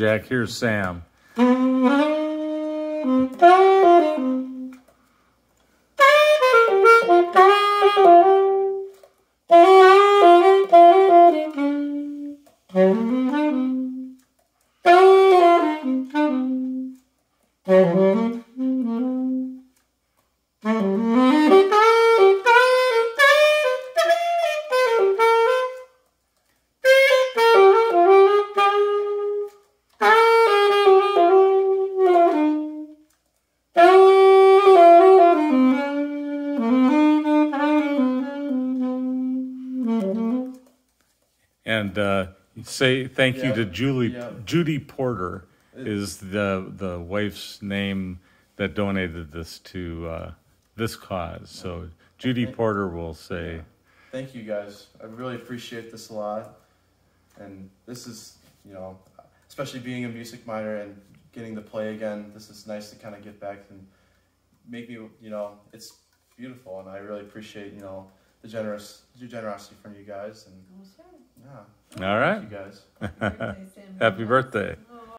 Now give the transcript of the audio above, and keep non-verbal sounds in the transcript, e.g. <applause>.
Jack. Here's Sam. <laughs> And uh, say thank you to Julie Yeah. Judy Porter is the the wife's name that donated this to uh, this cause. So Judy Porter will say, Thank you guys. I really appreciate this a lot. And this is, you know, especially being a music minor and getting to play again, this is nice to kind of get back and make me, you know, it's beautiful. And I really appreciate, you know, the generous, the generosity from you guys. And Oh, sure. yeah, "All right, thank you guys. <laughs> Happy birthday, Sam. happy birthday."